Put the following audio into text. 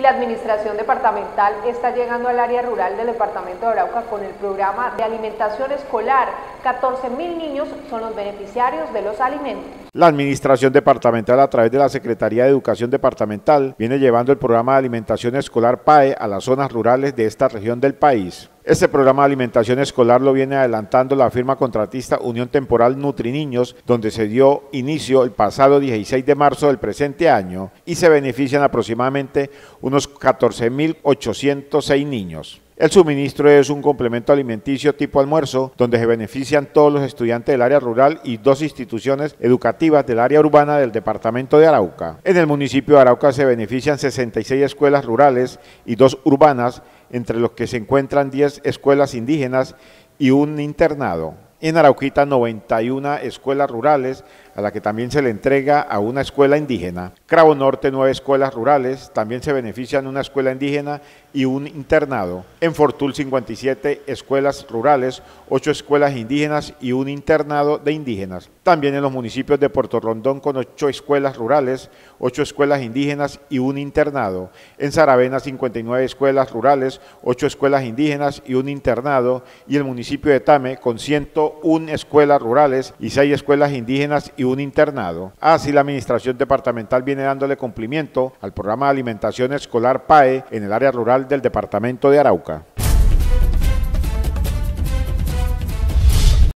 La administración departamental está llegando al área rural del departamento de Arauca con el programa de alimentación escolar. 14 mil niños son los beneficiarios de los alimentos. La administración departamental a través de la Secretaría de Educación Departamental viene llevando el programa de alimentación escolar PAE a las zonas rurales de esta región del país. Este programa de alimentación escolar lo viene adelantando la firma contratista Unión Temporal Nutriniños, donde se dio inicio el pasado 16 de marzo del presente año y se benefician aproximadamente unos 14.806 niños. El suministro es un complemento alimenticio tipo almuerzo, donde se benefician todos los estudiantes del área rural y dos instituciones educativas del área urbana del departamento de Arauca. En el municipio de Arauca se benefician 66 escuelas rurales y dos urbanas, entre los que se encuentran 10 escuelas indígenas y un internado. En Arauquita 91 escuelas rurales, a la que también se le entrega a una escuela indígena. Cravo Norte, nueve escuelas rurales, también se benefician una escuela indígena y un internado. En Fortul, 57 escuelas rurales, ocho escuelas indígenas y un internado de indígenas. También en los municipios de Puerto Rondón, con ocho escuelas rurales, ocho escuelas indígenas y un internado. En Saravena, 59 escuelas rurales, ocho escuelas indígenas y un internado. Y el municipio de Tame, con 101 escuelas rurales y seis escuelas indígenas y un internado. Así, la Administración Departamental viene dándole cumplimiento al programa de alimentación escolar PAE en el área rural del departamento de Arauca.